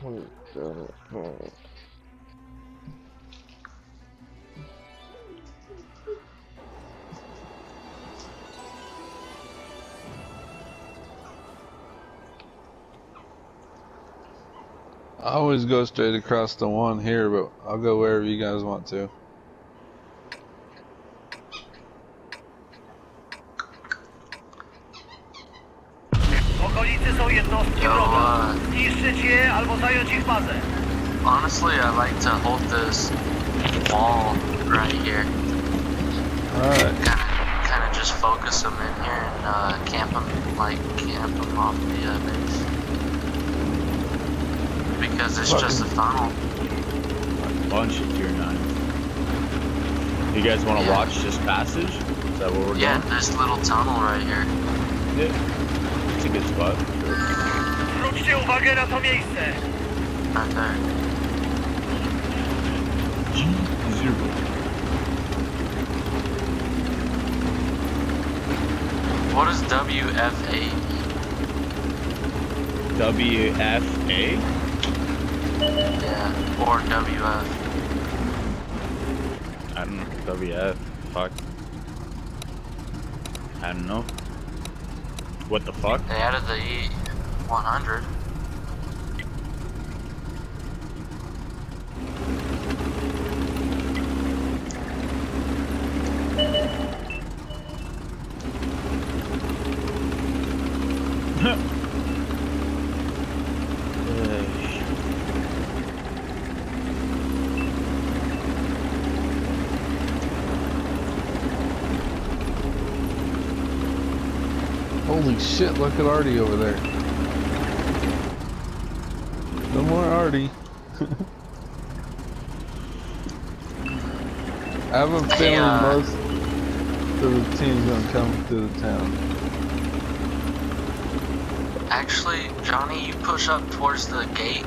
27. I always go straight across the one here, but I'll go wherever you guys want to. Honestly, I like to hold this wall right here. Alright. Kind of, kind of just focus them in here and uh, camp them, like camp them off the uh, base. Because it's just a funnel. bunch of tier 9. You guys want to Yeah. watch this passage? Is that what we're Yeah, doing? this little tunnel right here. Yeah. It's a good spot. Zwróćcie uwagę na to miejsce. Right there. Zero. What is WFA? WFA? Yeah, or WF. I don't know. WF. Fuck. I don't know. What the fuck? They added the E100. Holy shit, look at Artie over there. No more Artie. I have a feeling uh, most of the team's gonna come through the town. Actually, Johnny, you push up towards the gate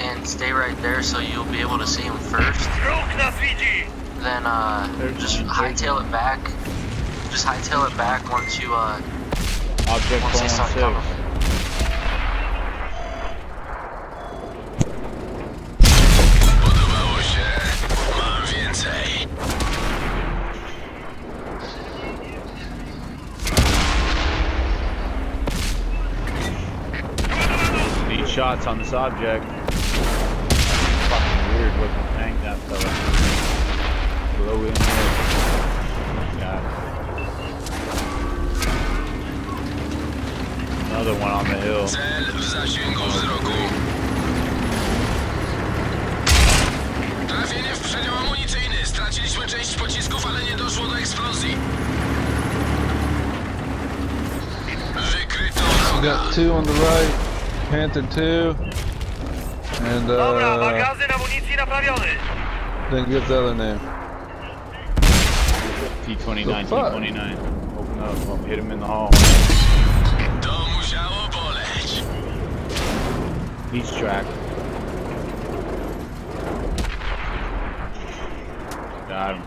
and stay right there so you'll be able to see him first. Wróg nas widzi. Then uh, just hightail it back. Just hightail it back once you uh Object once they start 416. coming. Podobało się. Mam więcej. Need shots on this object. Fucking weird looking tank that fella. Low in there. Another one on the hill. Cel w zasięgu wzroku. Trafienie w przedział amunicyjny. Straciliśmy część pocisków, ale nie doszło do eksplozji. Wykryto We wroga. got two on the right, Panther two, and Dobra, uh, magazyn amunicji naprawiony. didn't get the other name. T29, The fuck? T29. Open up. Oh, hit him in the hall. He's tracked. Got him.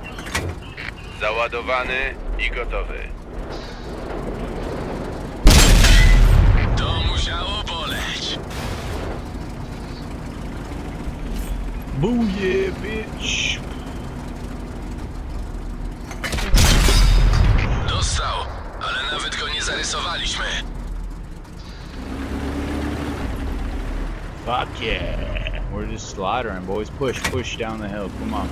Załadowany i gotowy. To musiało boleć. Booyah, bitch! Dostał, ale nawet go nie zarysowaliśmy. Fuck yeah! We're just slaughtering, boys. Push, push down the hill. Come on.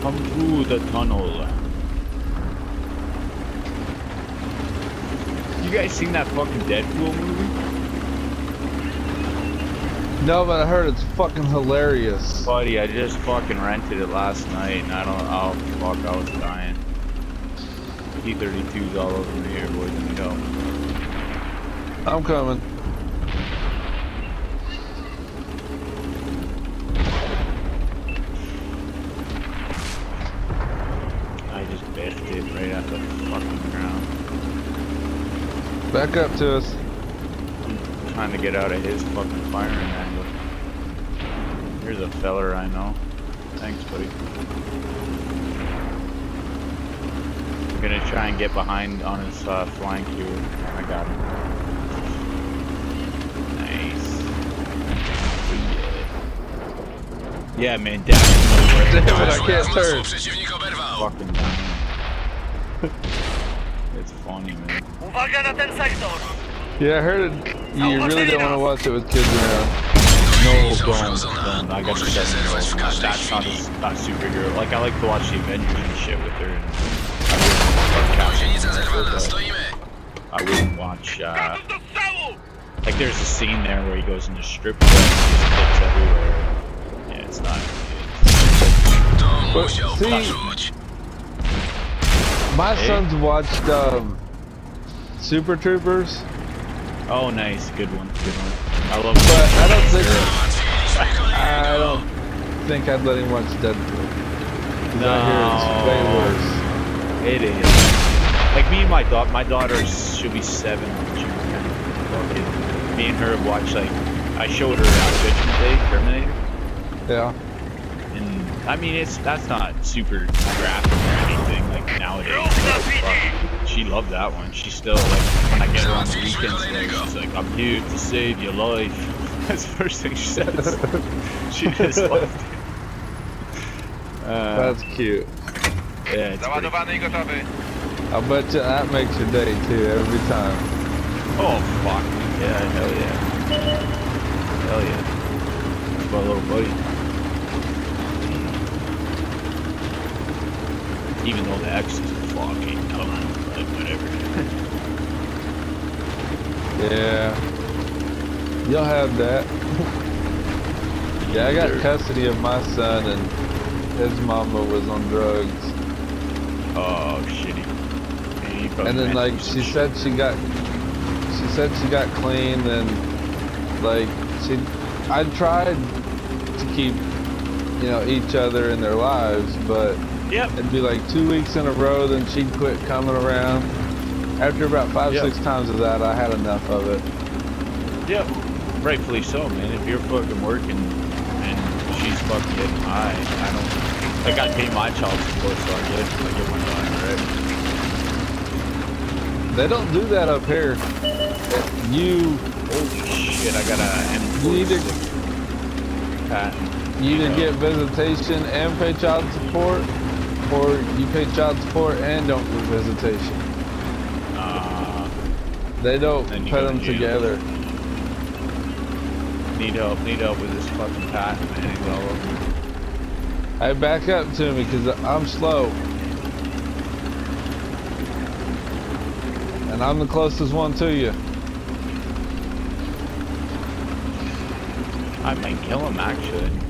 Come through the tunnel. You guys seen that fucking Deadpool movie? No, but I heard it's fucking hilarious. Buddy, I just fucking rented it last night and I don't, oh fuck, I was dying. T-32's all over me here, boys, let me go. I'm coming. I just biffed it right at the fucking ground. Back up to us. Trying to get out of his fucking firing angle. Here's a feller I know. Thanks, buddy. I'm gonna try and get behind on his uh, flank here. I got him. Nice. Yeah, man, definitely worth Damn it, it. I can't Masło turn. Fucking down. It's funny, man. Uwaga na ten sektor! Yeah, I heard it. You really don't want to watch it with kids around. No, Linia don't, don't. I got Może to się zerwać w That's not chwili. a, not superhero. Like, I like to watch the Avengers and shit with her. And I wouldn't watch Gąsienica Captain zerwana, America, stoimy. but I wouldn't watch, uh, Gotów do strzału! like, there's a scene there where he goes into strip clubs and just hits everywhere. It's not. But see- My Hey. son's watched um, Super Troopers, Oh, nice. Good one. Good one. I love but I don't think I don't think I'd let him watch Deadpool. 'Cause I hear it's way No. worse. It is. Like me and my daughter, my daughter should be seven in June. Fucking, me and her have watched like, I showed her Judgment Day, Terminator, Yeah. and I mean it's that's not super graphic or anything like nowadays. but she loved that one. She still like when I get her on the weekends, there, she's like, "I'm here to save your life." That's the first thing she says. she just loved it. Uh, That's cute. yeah, it's pretty i. I bet you that makes your day too every time. Oh fuck. Yeah, hell yeah. Hell yeah. That's my little buddy. Even though the X is fucking dumb, but whatever. Yeah. You'll have that. yeah, I got custody of my son and his mama was on drugs. oh shitty. And then like she said she got she said she got clean and like she I tried to keep you know each other in their lives but. Yep. it'd be like two weeks in a row then she'd quit coming around after about five Yep. six times of that I had enough of it Yep. Rightfully so, man. If you're fucking working and she's fucking getting high, I don't. Like I pay my child support, so I get I get my daughter right. they don't do that up here you Holy shit! I got a You need to- M46 Patton. You either get visitation and pay child support, or you pay child support and don't get visitation. Uh, They don't put them together. need help. Need help with this fucking Patton, all over. Hey, back up to me, cause I'm slow. And I'm the closest one to you. I might kill him actually.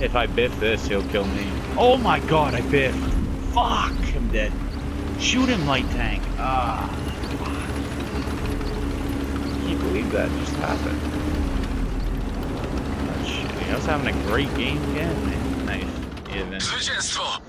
If I biff this, he'll kill me. Oh my god, I biffed. Fuck, I'm dead. Shoot him, light tank. Ah. Can you believe that just happened? That's shitty. I was having a great game again, man. Nice. Yeah, then. Zwycięstwo!